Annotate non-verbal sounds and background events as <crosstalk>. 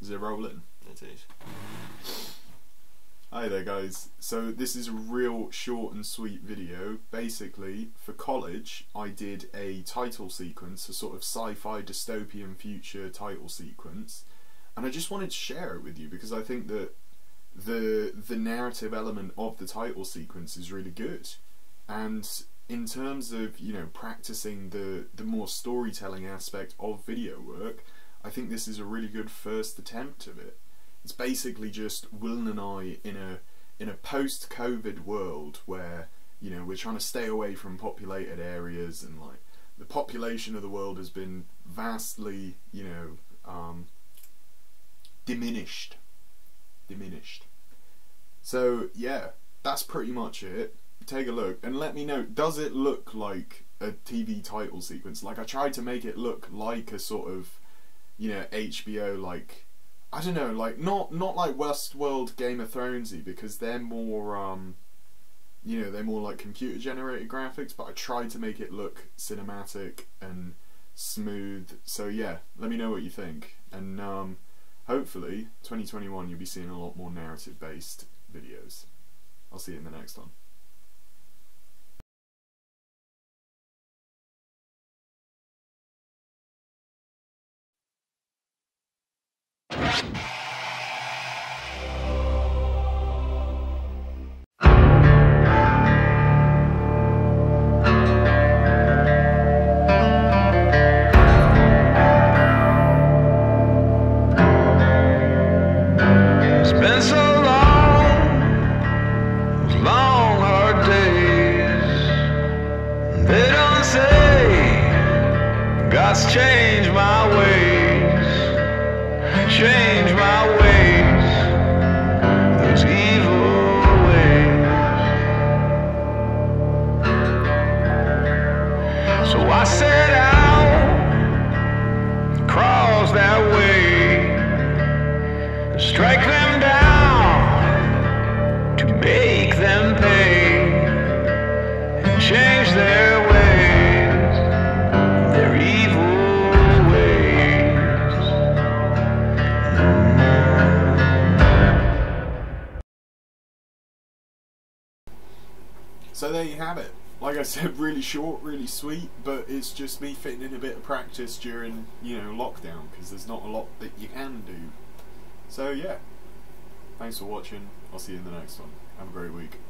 Is it rolling? It is. Hi there guys. So this is a real short and sweet video. Basically, for college I did a title sequence, a sort of sci-fi dystopian future title sequence. And I just wanted to share it with you because I think that the the narrative element of the title sequence is really good. And in terms of, you know, practicing the the more storytelling aspect of video work, I think this is a really good first attempt of it. It's basically just Will and I in a in a post-COVID world where you know we're trying to stay away from populated areas and like the population of the world has been vastly you know um, diminished, diminished. So yeah, that's pretty much it. Take a look and let me know. Does it look like a TV title sequence? Like I tried to make it look like a sort of you know HBO like I don't know like not not like Westworld Game of Thronesy because they're more um you know they're more like computer generated graphics but I tried to make it look cinematic and smooth. So yeah let me know what you think. And um hopefully 2021 you'll be seeing a lot more narrative based videos. I'll see you in the next one God's changed my ways, changed my ways, those evil ways. So I set out, cross that way. Strike So there you have it. Like I said, <laughs> really short, really sweet, but it's just me fitting in a bit of practice during, you know, lockdown because there's not a lot that you can do. So yeah, thanks for watching. I'll see you in the next one. Have a great week.